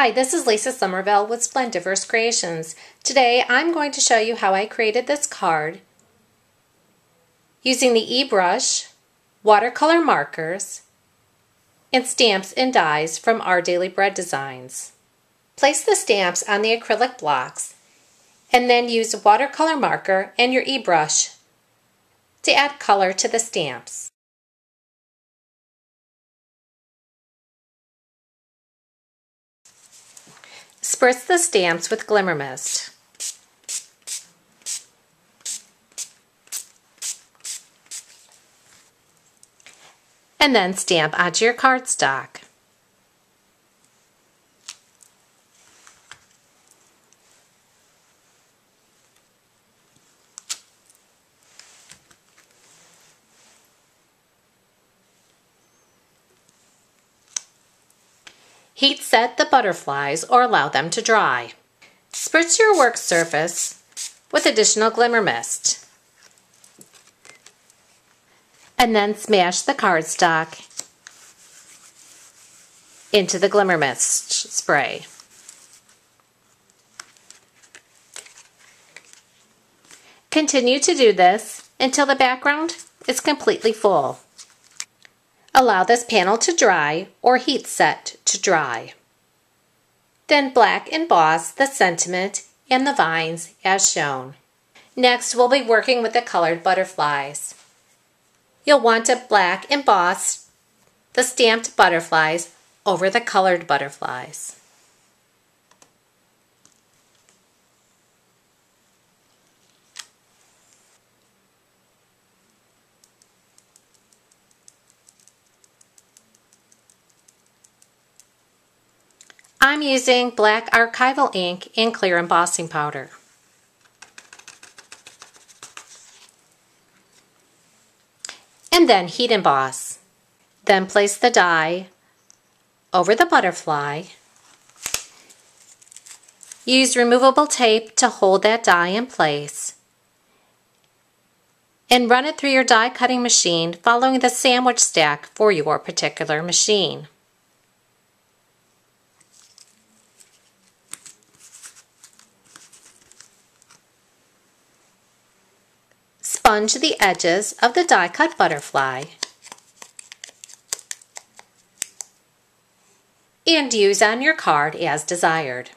Hi, this is Lisa Somerville with Splendiverse Creations. Today I'm going to show you how I created this card using the eBrush, watercolor markers, and stamps and dies from Our Daily Bread Designs. Place the stamps on the acrylic blocks and then use a watercolor marker and your eBrush to add color to the stamps. Spritz the stamps with Glimmer Mist. And then stamp onto your cardstock. Heat set the butterflies or allow them to dry. Spritz your work surface with additional glimmer mist. And then smash the cardstock into the glimmer mist spray. Continue to do this until the background is completely full. Allow this panel to dry or heat set to dry. Then black emboss the sentiment and the vines as shown. Next, we'll be working with the colored butterflies. You'll want to black emboss the stamped butterflies over the colored butterflies. I'm using black archival ink and clear embossing powder. And then heat emboss. Then place the die over the butterfly. Use removable tape to hold that die in place. And run it through your die cutting machine following the sandwich stack for your particular machine. Sponge the edges of the die cut butterfly and use on your card as desired.